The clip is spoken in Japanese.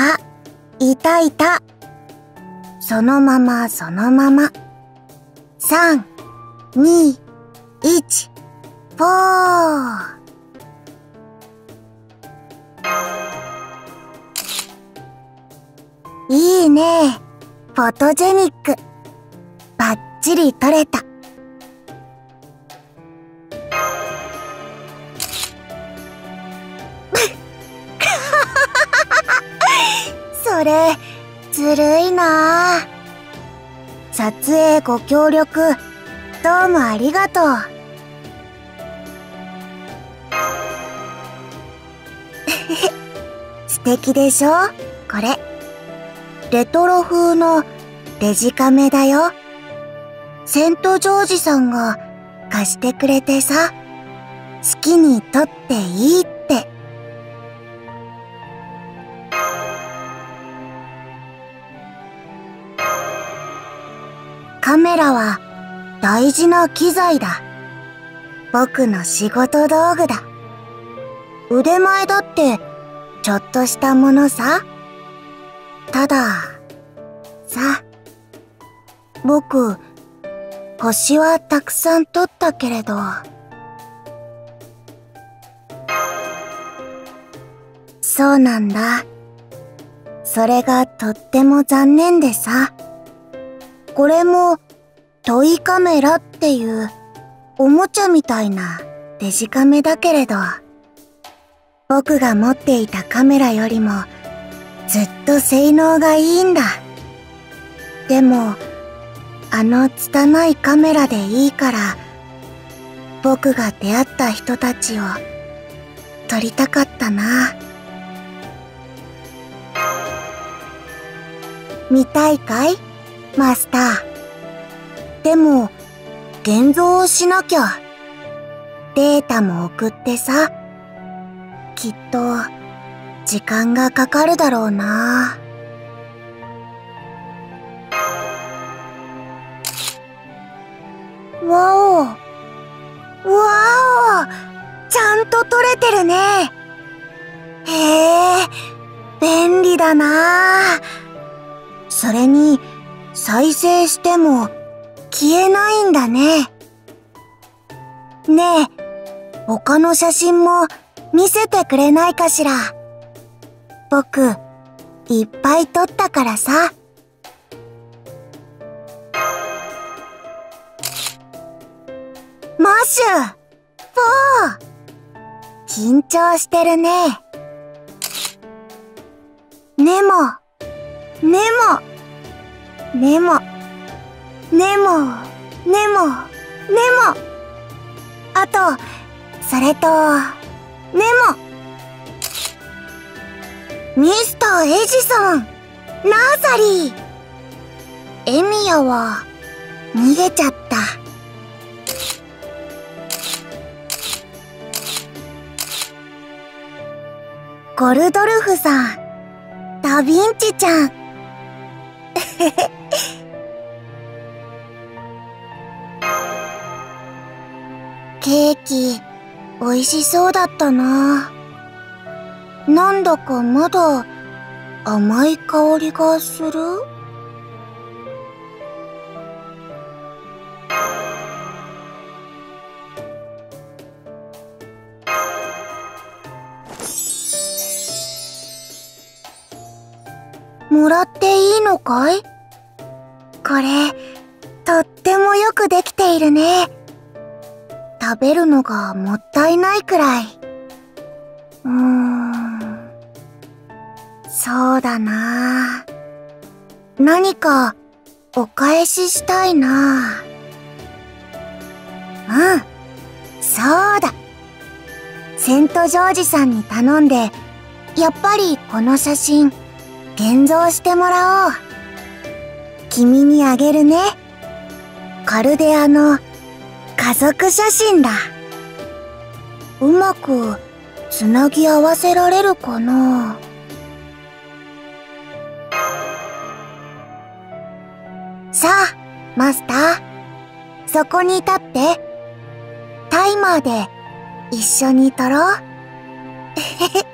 あ、いたいた。そのままそのまま。3、2、1、ポー。いいね。フォトジェニック。バッチリ撮れた。れ、ずるいな撮影ご協力、どうもありがとう。素敵でしょ？これ。レトロ風のデジカメだよ。セントジョージさんが貸してくれてさ、好きに撮っていいって。メラは大事な機材だ。僕の仕事道具だ。腕前だってちょっとしたものさ。ただ、さ、僕、星はたくさん撮ったけれど、そうなんだ。それがとっても残念でさ。これもトイカメラっていうおもちゃみたいなデジカメだけれど、僕が持っていたカメラよりもずっと性能がいいんだ。でも、あの拙いカメラでいいから、僕が出会った人たちを撮りたかったな。見たいかい？マスター。でも、現像をしなきゃ。データも送ってさ。きっと、時間がかかるだろうな。わおわおちゃんと撮れてるねへえ便利だなそれに再生しても消えないんだね。ねえ他の写真も見せてくれないかしら。僕いっぱい撮ったからさ。マッシュフォー。緊張してるね。ネモネモ。ネモ。ネモネモネモあと、それと、ネモミスターエジソンナーサリーエミヤは逃げちゃった。ゴルドルフさん、ダヴィンチちゃん。ケーキ、美味しそうだったな。なんだかまだ甘い香りがするもらっていいのかい？これ、とってもよくできているね。食べるのがもったいないくらい。うーん。そうだな何かお返ししたいなうん。そうだ。セントジョージさんに頼んで、やっぱりこの写真、現像してもらおう。君にあげるね。カルデアの家族写真だ。うまくつなぎ合わせられるかな？さあ、マスター。そこに立って。タイマーで一緒に撮ろう。えへへ。